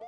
you